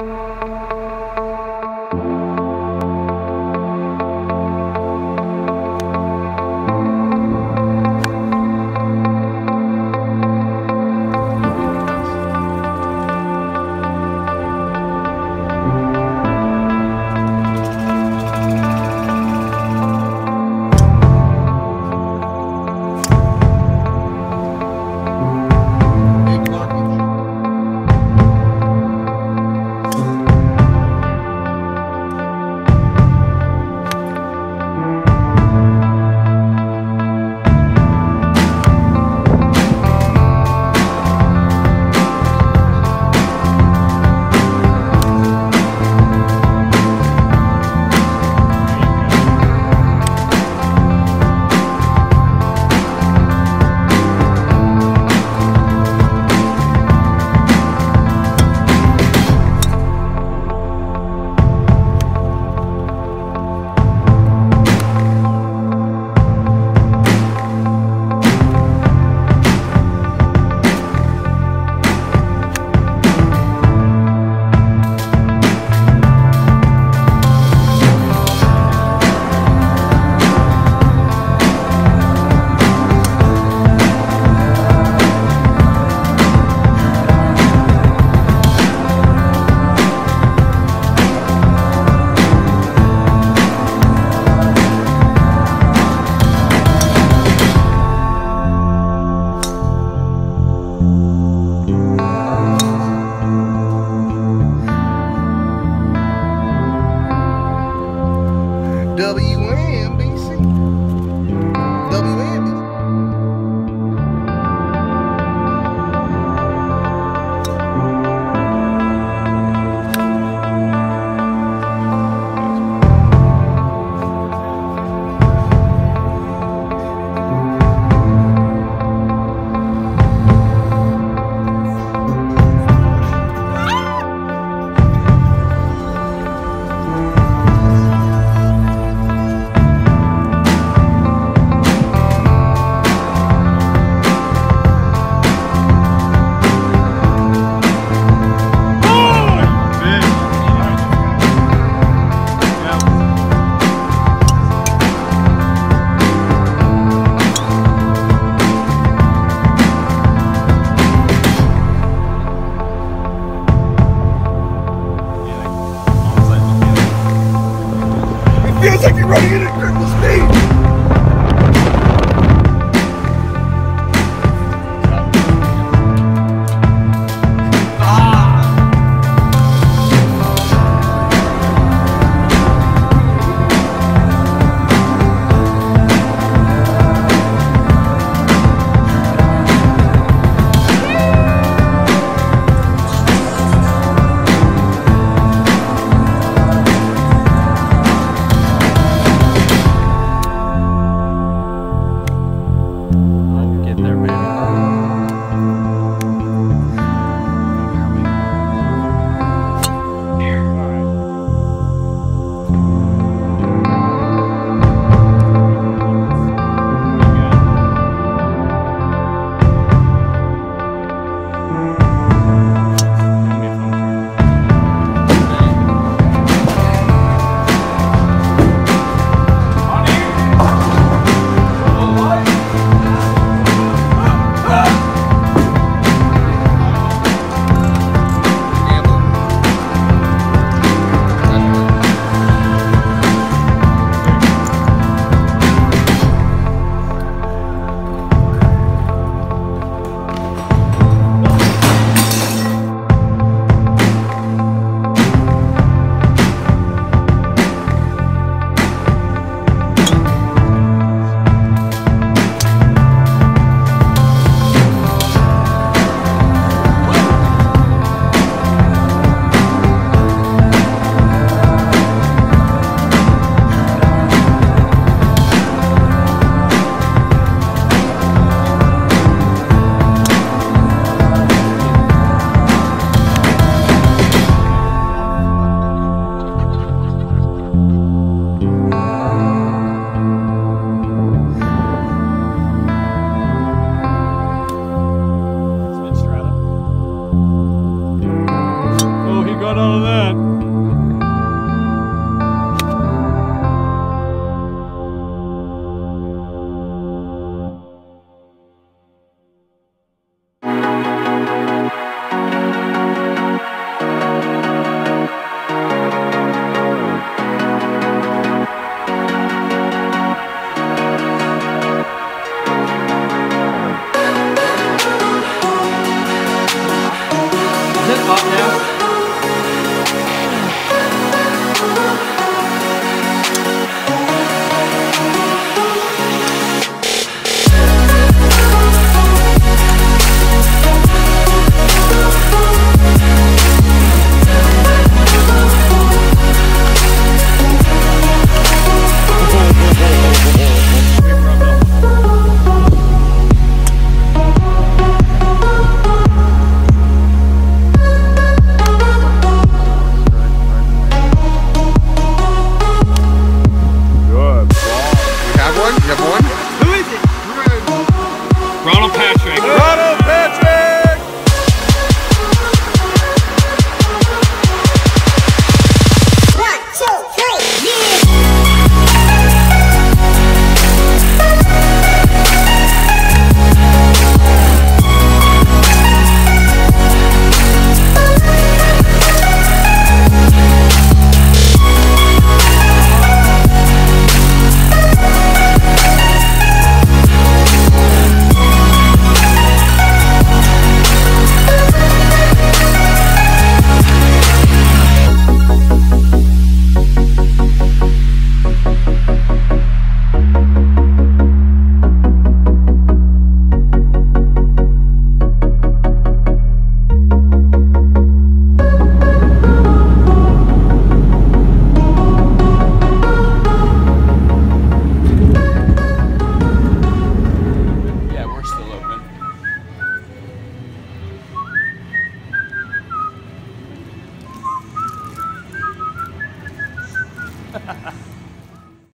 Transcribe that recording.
Música WNBC. Thank